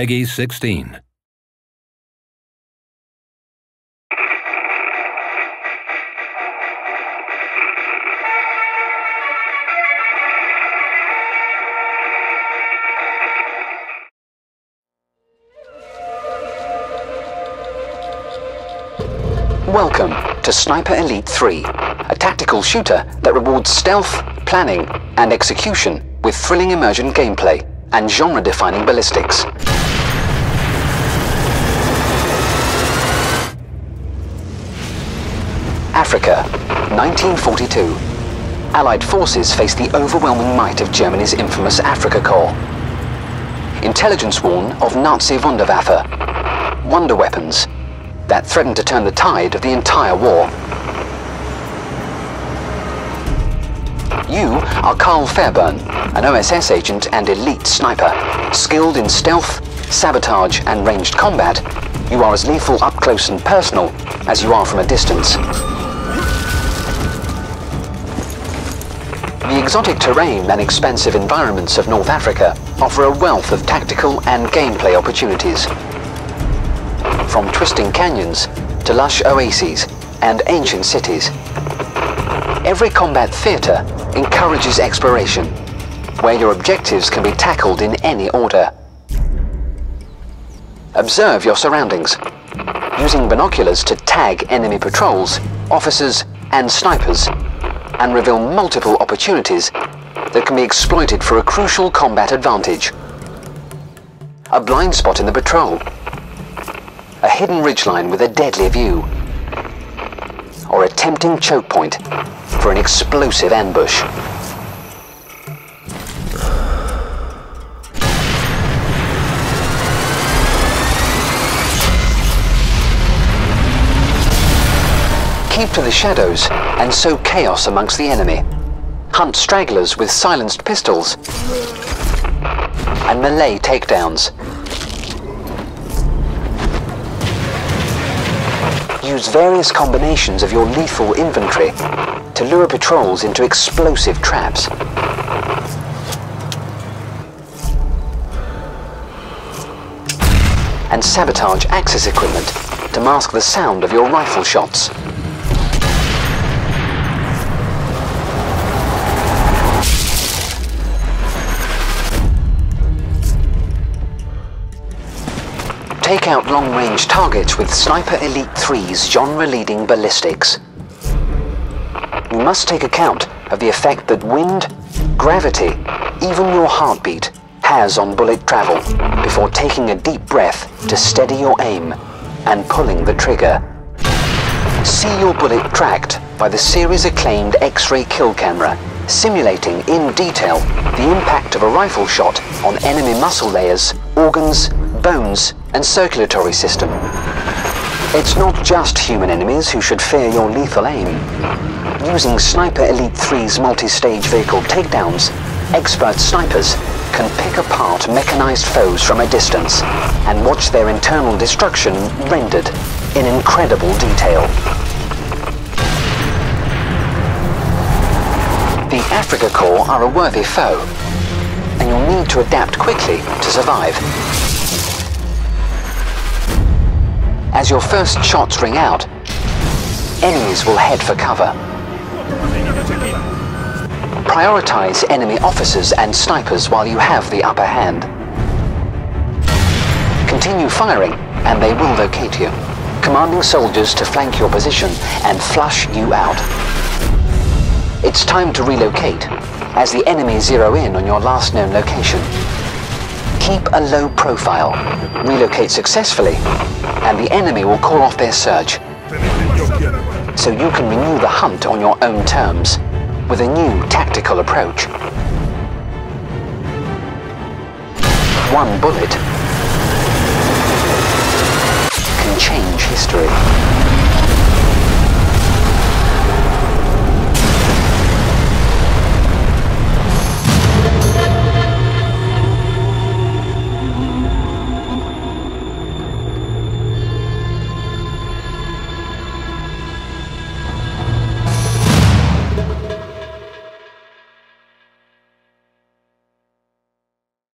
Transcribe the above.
PEGI 16. Welcome to Sniper Elite 3, a tactical shooter that rewards stealth, planning, and execution with thrilling immersion gameplay and genre-defining ballistics. Africa, 1942. Allied forces faced the overwhelming might of Germany's infamous Afrika Korps. Intelligence warned of Nazi Wunderwaffe, wonder weapons, that threatened to turn the tide of the entire war. You are Karl Fairburne, an OSS agent and elite sniper. Skilled in stealth, sabotage and ranged combat, you are as lethal up close and personal as you are from a distance. The exotic terrain and expansive environments of North Africa offer a wealth of tactical and gameplay opportunities from twisting canyons to lush oases and ancient cities. Every combat theatre encourages exploration, where your objectives can be tackled in any order. Observe your surroundings, using binoculars to tag enemy patrols, officers and snipers, and reveal multiple opportunities that can be exploited for a crucial combat advantage. A blind spot in the patrol a hidden ridgeline with a deadly view, or a tempting choke point for an explosive ambush. Keep to the shadows and sow chaos amongst the enemy. Hunt stragglers with silenced pistols and melee takedowns use various combinations of your lethal inventory to lure patrols into explosive traps. And sabotage access equipment to mask the sound of your rifle shots. Out long-range targets with Sniper Elite 3's genre-leading ballistics. You must take account of the effect that wind, gravity, even your heartbeat has on bullet travel before taking a deep breath to steady your aim and pulling the trigger. See your bullet tracked by the series-acclaimed X-ray kill camera, simulating in detail the impact of a rifle shot on enemy muscle layers, organs, bones, and circulatory system. It's not just human enemies who should fear your lethal aim. Using Sniper Elite 3's multi-stage vehicle takedowns, expert snipers can pick apart mechanized foes from a distance and watch their internal destruction rendered in incredible detail. The Afrika Korps are a worthy foe, and you'll need to adapt quickly to survive. As your first shots ring out, enemies will head for cover. Prioritize enemy officers and snipers while you have the upper hand. Continue firing and they will locate you, commanding soldiers to flank your position and flush you out. It's time to relocate as the enemy zero in on your last known location. Keep a low profile, relocate successfully, and the enemy will call off their surge. So you can renew the hunt on your own terms, with a new tactical approach. One bullet